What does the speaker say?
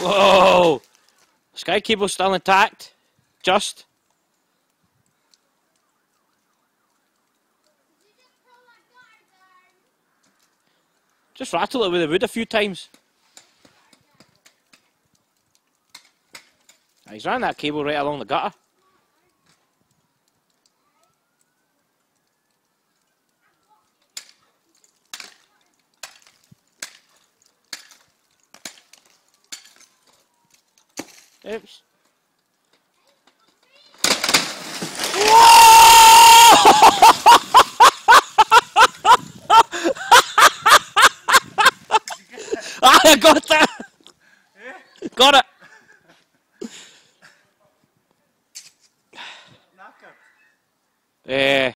Whoa! Sky cable still intact. Just. Just rattle it with the wood a few times. He's ran that cable right along the gutter. Oops. I got that! Yeah. Got it! Yeah.